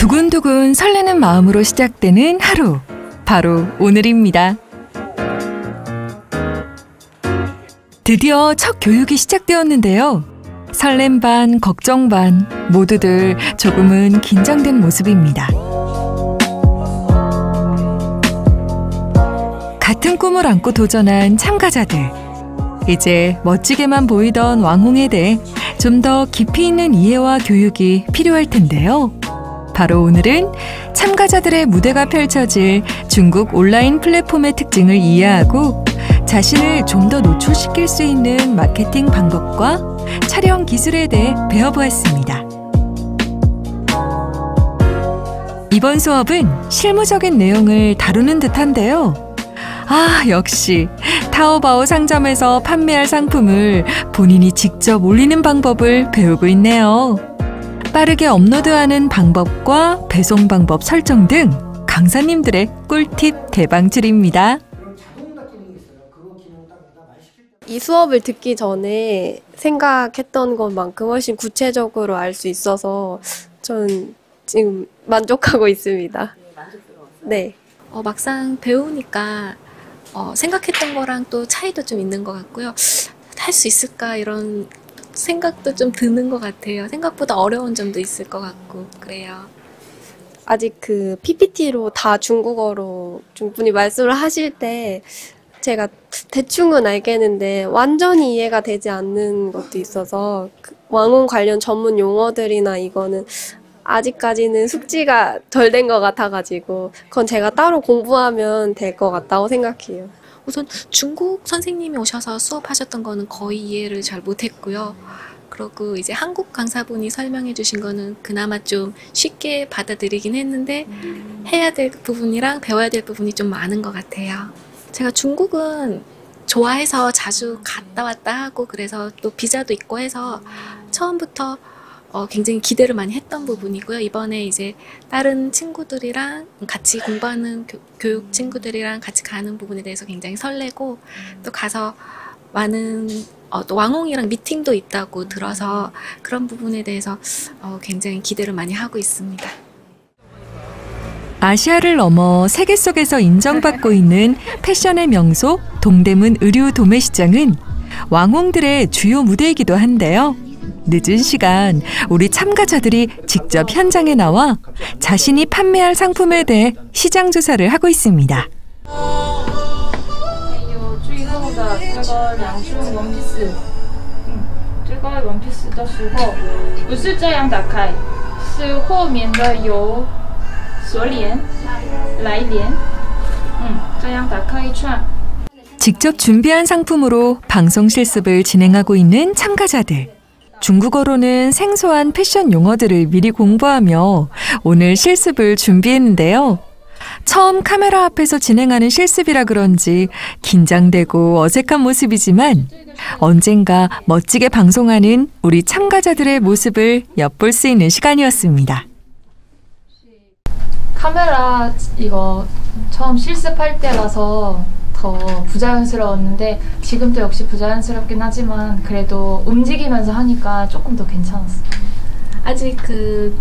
두근두근 설레는 마음으로 시작되는 하루. 바로 오늘입니다. 드디어 첫 교육이 시작되었는데요. 설렘 반, 걱정 반, 모두들 조금은 긴장된 모습입니다. 같은 꿈을 안고 도전한 참가자들. 이제 멋지게만 보이던 왕홍에 대해 좀 더 깊이 있는 이해와 교육이 필요할 텐데요. 바로 오늘은 참가자들의 무대가 펼쳐질 중국 온라인 플랫폼의 특징을 이해하고 자신을 좀 더 노출시킬 수 있는 마케팅 방법과 촬영 기술에 대해 배워보았습니다. 이번 수업은 실무적인 내용을 다루는 듯한데요. 아, 역시 타오바오 상점에서 판매할 상품을 본인이 직접 올리는 방법을 배우고 있네요. 빠르게 업로드하는 방법과 배송 방법 설정 등 강사님들의 꿀팁 대방출입니다. 이 수업을 듣기 전에 생각했던 것만큼 훨씬 구체적으로 알 수 있어서 저는 지금 만족하고 있습니다. 네. 어, 막상 배우니까 어, 생각했던 거랑 또 차이도 좀 있는 것 같고요. 할 수 있을까 이런 생각도 좀 드는 것 같아요. 생각보다 어려운 점도 있을 것 같고 그래요. 아직 그 PPT로 다 중국어로 중분이 말씀을 하실 때 제가 대충은 알겠는데 완전히 이해가 되지 않는 것도 있어서 그 왕혼 관련 전문 용어들이나 이거는 아직까지는 숙지가 덜 된 것 같아가지고 그건 제가 따로 공부하면 될 것 같다고 생각해요. 우선 중국 선생님이 오셔서 수업하셨던 거는 거의 이해를 잘 못했고요. 그리고 이제 한국 강사분이 설명해 주신 거는 그나마 좀 쉽게 받아들이긴 했는데 해야 될 부분이랑 배워야 될 부분이 좀 많은 것 같아요. 제가 중국은 좋아해서 자주 갔다 왔다 하고 그래서 또 비자도 있고 해서 처음부터 어, 굉장히 기대를 많이 했던 부분이고요. 이번에 이제 다른 친구들이랑 같이 공부하는 교, 육 친구들이랑 같이 가는 부분에 대해서 굉장히 설레고 또 가서 많은 어, 또 왕홍이랑 미팅도 있다고 들어서 그런 부분에 대해서 어, 굉장히 기대를 많이 하고 있습니다. 아시아를 넘어 세계 속에서 인정받고 있는 패션의 명소 동대문 의류 도매시장은 왕홍들의 주요 무대이기도 한데요. 늦은 시간 우리 참가자들이 직접 현장에 나와 자신이 판매할 상품에 대해 시장 조사를 하고 있습니다. 직접 준비한 상품으로 방송 실습을 진행하고 있는 참가자들. 중국어로는 생소한 패션 용어들을 미리 공부하며 오늘 실습을 준비했는데요. 처음 카메라 앞에서 진행하는 실습이라 그런지 긴장되고 어색한 모습이지만 언젠가 멋지게 방송하는 우리 참가자들의 모습을 엿볼 수 있는 시간이었습니다. 카메라 이거 처음 실습할 때라서 더 부자연스러웠는데 지금도 역시 부자연스럽긴 하지만 그래도 움직이면서 하니까 조금 더 괜찮았어요. 아직 그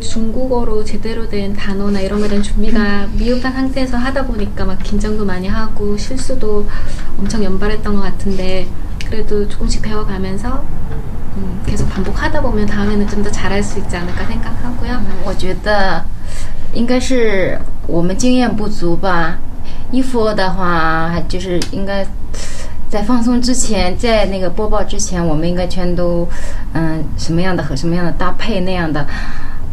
중국어로 제대로 된 단어나 이런 거에 대한 준비가 미흡한 상태에서 하다 보니까 막 긴장도 많이 하고 실수도 엄청 연발했던 것 같은데 그래도 조금씩 배워가면서 음, 계속 반복하다 보면 다음에는 좀 더 잘할 수 있지 않을까 생각하고요. 我觉得应该是我们经验不足吧。 衣服的话，还就是应该在放松之前，在那个播报之前，我们应该全都嗯什么样的和什么样的搭配那样的，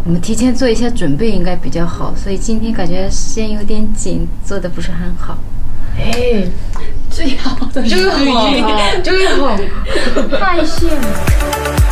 我们提前做一些准备应该比较好。所以今天感觉时间有点紧，做的不是很好。哎，最好的最好，最好，太羡慕。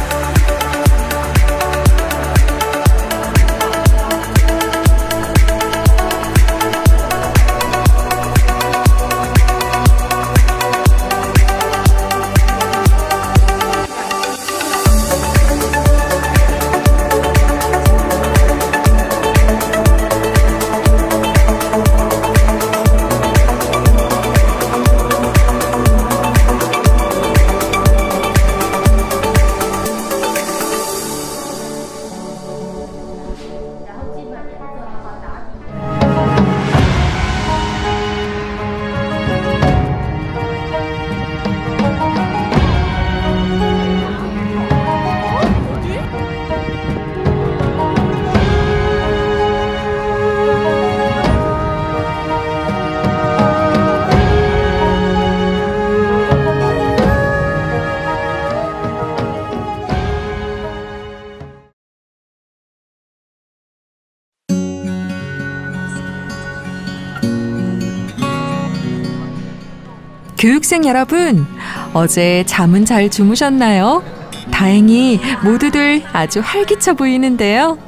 교육생 여러분, 어제 잠은 잘 주무셨나요? 다행히 모두들 아주 활기차 보이는데요.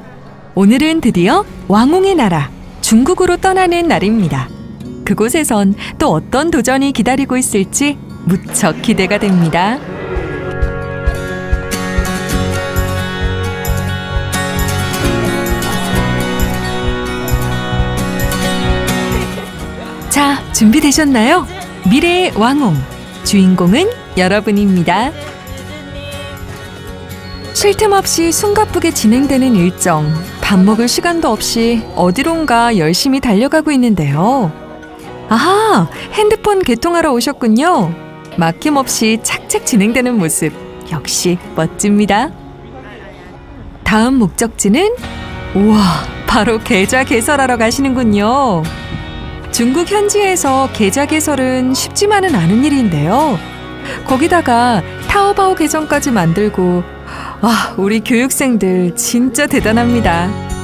오늘은 드디어 왕홍의 나라, 중국으로 떠나는 날입니다. 그곳에선 또 어떤 도전이 기다리고 있을지 무척 기대가 됩니다. 자, 준비되셨나요? 미래의 왕홍. 주인공은 여러분입니다. 쉴 틈 없이 숨가쁘게 진행되는 일정. 밥 먹을 시간도 없이 어디론가 열심히 달려가고 있는데요. 아하! 핸드폰 개통하러 오셨군요. 막힘없이 착착 진행되는 모습. 역시 멋집니다. 다음 목적지는 우와, 바로 계좌 개설하러 가시는군요. 중국 현지에서 계좌 개설은 쉽지만은 않은 일인데요. 거기다가 타오바오 계정까지 만들고 와, 우리 교육생들 진짜 대단합니다.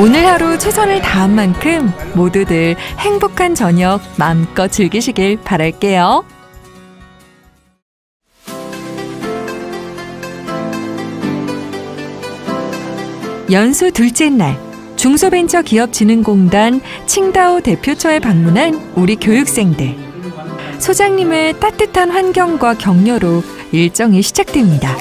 오늘 하루 최선을 다한 만큼 모두들 행복한 저녁 마음껏 즐기시길 바랄게요. 연수 둘째 날 중소벤처기업진흥공단 칭다오 대표처에 방문한 우리 교육생들. 소장님의 따뜻한 환경과 격려로 일정이 시작됩니다.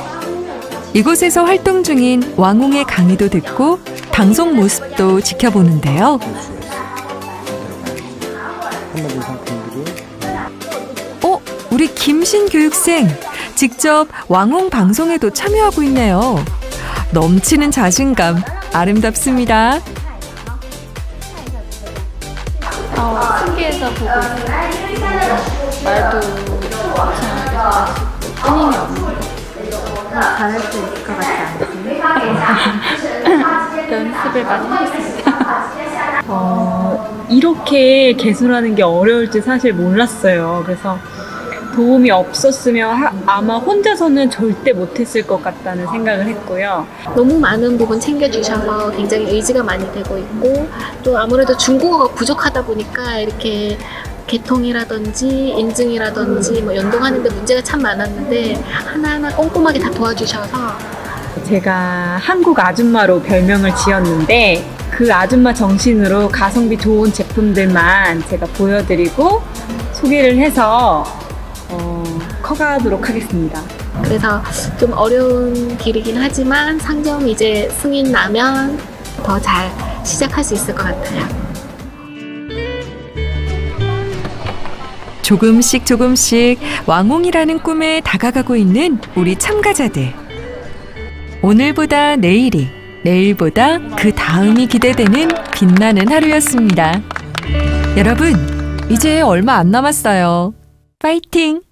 이곳에서 활동 중인 왕홍의 강의도 듣고 방송 모습도 지켜보는데요. 어, 우리 김신 교육생 직접 왕홍 방송에도 참여하고 있네요. 넘치는 자신감 아름답습니다. 어, 신기해서 보고. 말도 끊임이 잘할 수 있을 것 같지 않으세요? 연습을 많이 했습니다. 어, 이렇게 개술하는 게 어려울 줄 사실 몰랐어요. 그래서 도움이 없었으면 하- 아마 혼자서는 절대 못했을 것 같다는 생각을 했고요. 너무 많은 부분 챙겨주셔서 굉장히 의지가 많이 되고 있고 또 아무래도 중국어가 부족하다 보니까 이렇게 개통이라든지 인증이라든지 뭐 연동하는데 문제가 참 많았는데 하나하나 꼼꼼하게 다 도와주셔서 제가 한국 아줌마로 별명을 지었는데 그 아줌마 정신으로 가성비 좋은 제품들만 제가 보여드리고 소개를 해서 어, 커가도록 하겠습니다. 그래서 좀 어려운 길이긴 하지만 상점 이제 승인 나면 더 잘 시작할 수 있을 것 같아요. 조금씩 조금씩 왕홍이라는 꿈에 다가가고 있는 우리 참가자들. 오늘보다 내일이, 내일보다 그 다음이 기대되는 빛나는 하루였습니다. 여러분, 이제 얼마 안 남았어요. 파이팅!